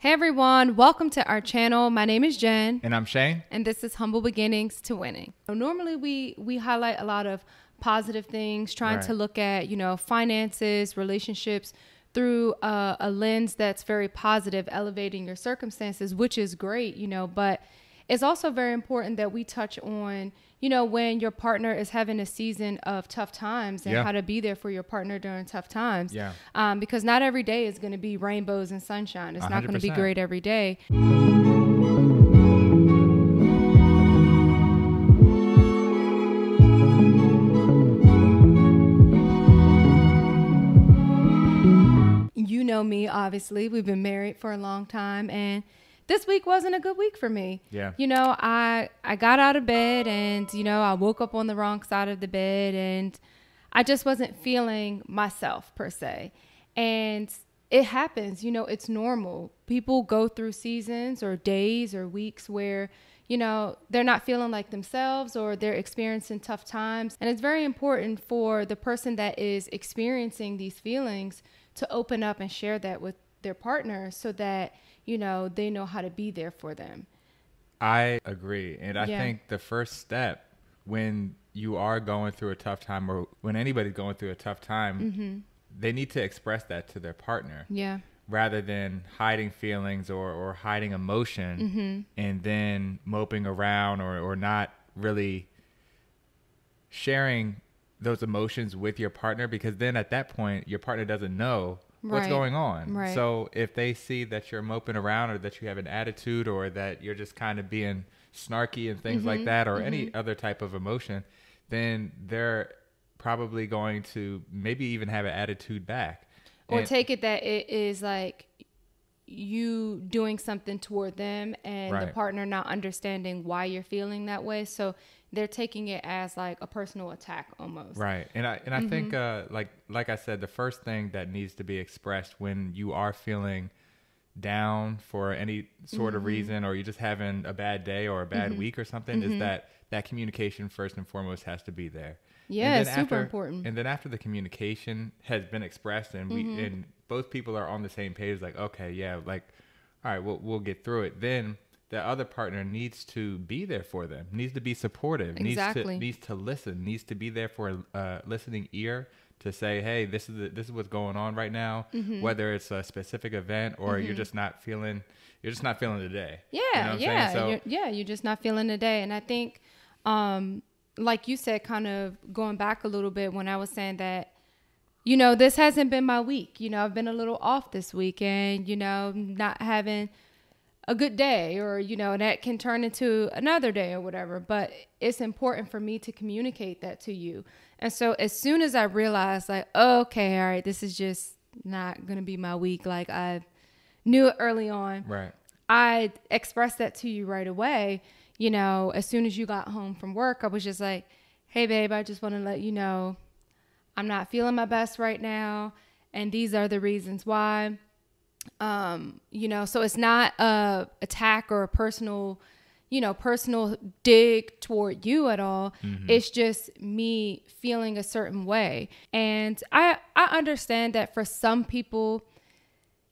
Hey everyone, welcome to our channel. My name is Jen. And I'm Shane. And this is Humble Beginnings to Winning. So Normally we we highlight a lot of positive things, trying right. to look at, you know, finances, relationships through a, a lens that's very positive, elevating your circumstances, which is great, you know, but it's also very important that we touch on you know, when your partner is having a season of tough times and yeah. how to be there for your partner during tough times. Yeah. Um, because not every day is going to be rainbows and sunshine. It's 100%. not going to be great every day. You know me, obviously. We've been married for a long time and this week wasn't a good week for me. Yeah. You know, I I got out of bed and you know, I woke up on the wrong side of the bed and I just wasn't feeling myself per se. And it happens, you know, it's normal. People go through seasons or days or weeks where you know, they're not feeling like themselves or they're experiencing tough times. And it's very important for the person that is experiencing these feelings to open up and share that with their partner so that you know, they know how to be there for them. I agree. And I yeah. think the first step when you are going through a tough time or when anybody's going through a tough time, mm-hmm. they need to express that to their partner. Yeah. Rather than hiding feelings or, or hiding emotion mm-hmm. and then moping around or, or not really sharing those emotions with your partner because then at that point your partner doesn't know what's right. going on. Right. So if they see that you're moping around or that you have an attitude or that you're just kind of being snarky and things mm-hmm. like that or mm-hmm. any other type of emotion, then they're probably going to maybe even have an attitude back. Or and, take it that it is like you doing something toward them and right. the partner not understanding why you're feeling that way. So they're taking it as like a personal attack almost. Right. And I and I mm-hmm. think uh like like I said the first thing that needs to be expressed when you are feeling down for any sort mm-hmm. of reason or you're just having a bad day or a bad mm-hmm. week or something is mm-hmm. that that communication first and foremost has to be there. Yeah, super after, important. And then after the communication has been expressed and we mm-hmm. and both people are on the same page like okay, yeah, like all right, we'll we'll get through it. Then the other partner needs to be there for them, needs to be supportive, exactly. needs to needs to listen, needs to be there for a uh, listening ear to say, "Hey, this is the, this is what's going on right now." Mm-hmm. Whether it's a specific event or mm-hmm. you're just not feeling, you're just not feeling the day. Yeah, you know yeah, so, you're, yeah. You're just not feeling the day, and I think, um, like you said, kind of going back a little bit when I was saying that you know, this hasn't been my week. You know, I've been a little off this week and, you know, not having a good day or you know that can turn into another day or whatever. But it's important for me to communicate that to you. And so as soon as i realized like okay all right this is just not gonna be my week like i knew it early on right. I expressed that to you right away. You know as soon as you got home from work i was just like hey babe i just want to let you know i'm not feeling my best right now and these are the reasons why um, you know, so it's not a attack or a personal, you know, personal dig toward you at all. Mm-hmm. It's just me feeling a certain way. And I I understand that for some people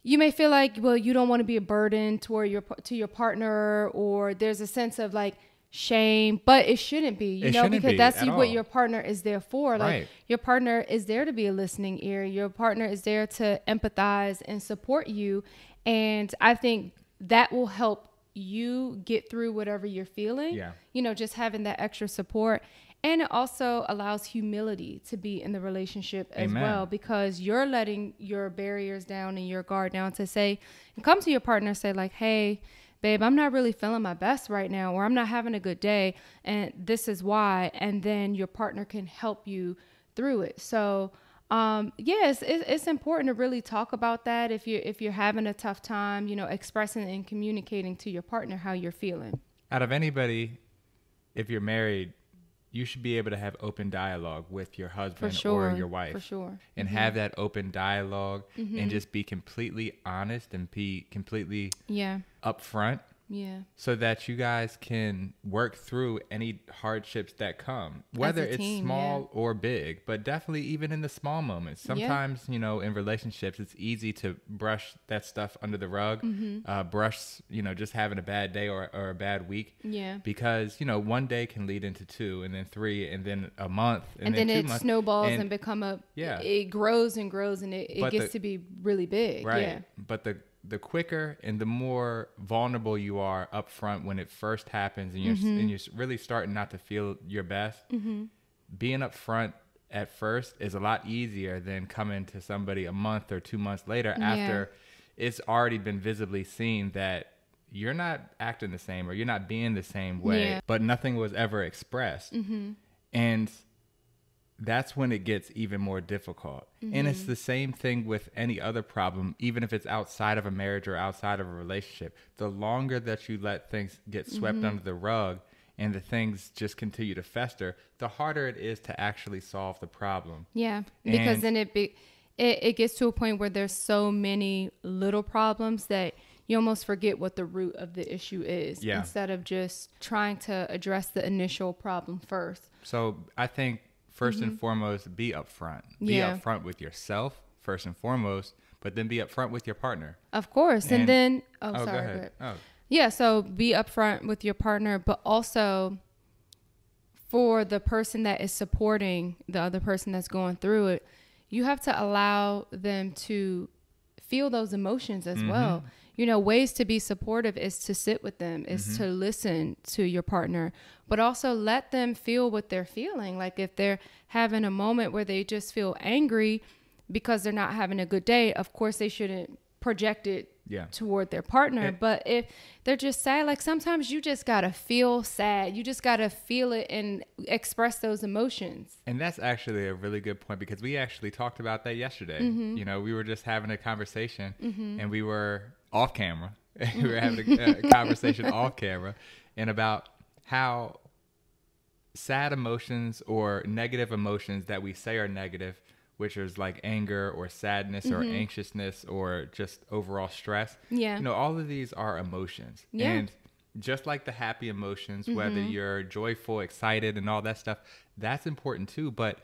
you may feel like well you don't want to be a burden toward your to your partner or there's a sense of like shame, but it shouldn't be, you it know, because be that's what all. your partner is there for. Like right. your partner is there to be a listening ear. Your partner is there to empathize and support you. And I think that will help you get through whatever you're feeling. Yeah. You know, just having that extra support. And it also allows humility to be in the relationship as Amen. well because you're letting your barriers down and your guard down to say, and come to your partner say, like, hey, babe, I'm not really feeling my best right now, or I'm not having a good day, and this is why. And then your partner can help you through it. So, um, yes, it's, it's important to really talk about that if you're if you're having a tough time, you know, expressing and communicating to your partner how you're feeling. Out of anybody, if you're married, you should be able to have open dialogue with your husband sure, or your wife. For sure. And mm-hmm. have that open dialog mm-hmm. and just be completely honest and be completely yeah upfront Yeah. so that you guys can work through any hardships that come, whether it's team, small or big, but definitely even in the small moments. Sometimes, you know, in relationships, it's easy to brush that stuff under the rug, Mm-hmm. uh, brush, you know, just having a bad day or, or a bad week. Yeah. Because, you know, one day can lead into two and then three and then a month and, And, then, two it months. snowballs and, And- become a Yeah. It grows and grows and it, it gets the- to be really big. Right. Yeah. But the the quicker and the more vulnerable you are up front when it first happens and you're Mm-hmm. and you're really starting not to feel your best, being up front at first is a lot easier than coming to somebody a month or two months later Yeah. after it's already been visibly seen that you're not acting the same or you're not being the same way, Yeah. but nothing was ever expressed. And that's when it gets even more difficult. And it's mm-hmm. the same thing with any other problem, even if it's outside of a marriage or outside of a relationship. The longer that you let things get swept mm-hmm. under the rug and the things just continue to fester, the harder it is to actually solve the problem. Yeah, because then it, be, it it gets to a point where there's so many little problems that you almost forget what the root of the issue is Yeah. instead of just trying to address the initial problem first. So I think 1st and foremost, be upfront. Be Mm-hmm. Yeah. upfront with yourself, first and foremost, but then be upfront with your partner. Of course, and, And- then oh, Oh, sorry. Oh. Yeah, so be upfront with your partner, but also for the person that is supporting the other person that's going through it, you have to allow them to feel those emotions as well. You know, ways to be supportive is to sit with them, is mm-hmm. to listen to your partner, but also let them feel what they're feeling. Like if they're having a moment where they just feel angry because they're not having a good day, of course they shouldn't project it Yeah. toward their partner. And- but if they're just sad, like sometimes you just gotta feel sad. You just gotta feel it and express those emotions. And that's actually a really good point because we actually talked about that yesterday. Mm-hmm. You know, we were just having a conversation and we were off camera. we were having a, a conversation off camera and about how sad emotions or negative emotions that we say are negative, which is like anger or sadness or anxiousness or just overall stress. Mm-hmm. Yeah. You know, all of these are emotions. Yeah. And just like the happy emotions, whether Mm-hmm. you're joyful, excited, and all that stuff, that's important too. But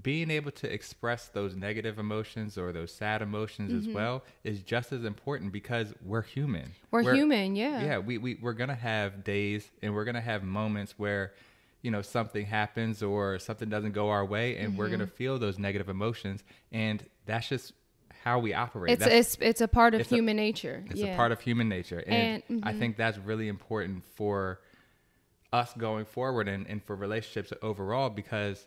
being able to express those negative emotions or those sad emotions Mm-hmm. as well is just as important because we're human. We're, human, yeah. Yeah, we, we, we're going to have days and we're going to have moments where, you know, something happens or something doesn't go our way and we're going Mm-hmm. to feel those negative emotions. And that's just how we operate. It's That's- it's it's a part of it's a- human nature. it's yeah. a part of human nature. And, And- mm-hmm. I think that's really important for us going forward and, and for relationships overall because,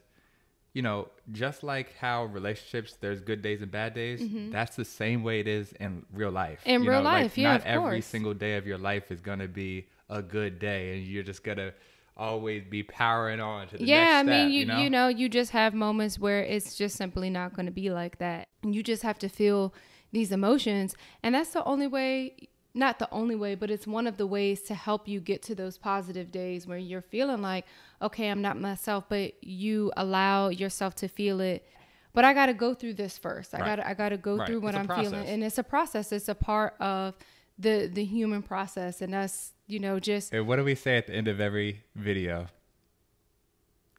you know, just like how relationships, there's good days and bad days, that's the same way it is in real life. Mm-hmm. In You real know, like, life, yeah, Not every course. single day of your life is going to be a good day and you're just going to always be powering on to the yeah, next I mean, step, you you know? you know, you just have moments where it's just simply not going to be like that. And you just have to feel these emotions, and that's the only way. Not the only way, but it's one of the ways to help you get to those positive days where you're feeling like, okay, I'm not myself, but you allow yourself to feel it. But I got to go through this first. I Right. got I got to go Right. through what I'm feeling, and it's a process. It's a part of the the human process, and that's you know just And what do we say at the end of every video?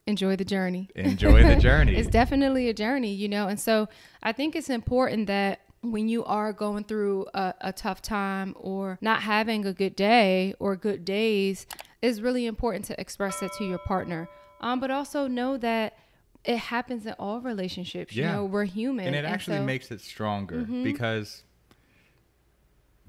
enjoy the journey. Enjoy the journey. it's definitely a journey, you know. And so I think it's important that when you are going through a, a tough time or not having a good day or good days, it's really important to express that to your partner. Um, but also know that it happens in all relationships. You Yeah. know, we're human. and it actually so- Mm-hmm. makes it stronger because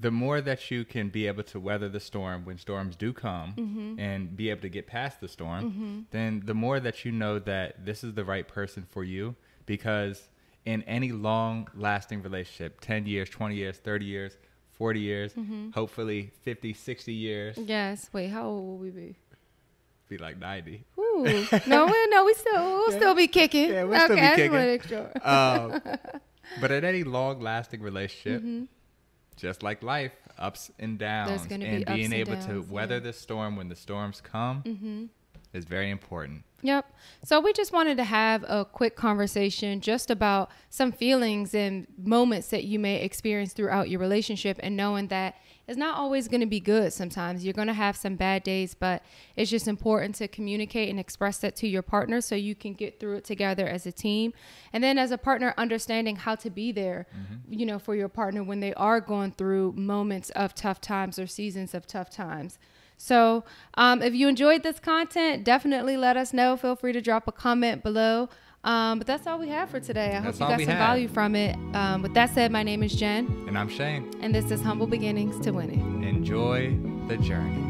the more that you can be able to weather the storm when storms do come Mm-hmm. and be able to get past the storm then the more that you know that this is the right person for you because in any long lasting relationship 10 years 20 years 30 years 40 years Mm-hmm. hopefully 50 60 years Yes. Wait, how old will we be? be like 90 Ooh. no, we, no, we still we'll still be kicking. Yeah, we'll still be I just kicking. make sure. um, but in any long lasting relationship, Mm-hmm. Just like life, ups and downs, and being able downs, to weather yeah. the storm when the storms come, is very important. Yep. So we just wanted to have a quick conversation just about some feelings and moments that you may experience throughout your relationship and knowing that it's not always going to be good sometimes. You're going to have some bad days, but it's just important to communicate and express that to your partner so you can get through it together as a team. And then as a partner understanding how to be there, mm-hmm. you know, for your partner when they are going through moments of tough times or seasons of tough times. So, um, if you enjoyed this content, definitely let us know. Feel free to drop a comment below. Um, but that's all we have for today. I that's hope you got some have. value from it. Um, with that said, my name is Jen. And I'm Shane. And this is Humble Beginnings to Winning. Enjoy the journey.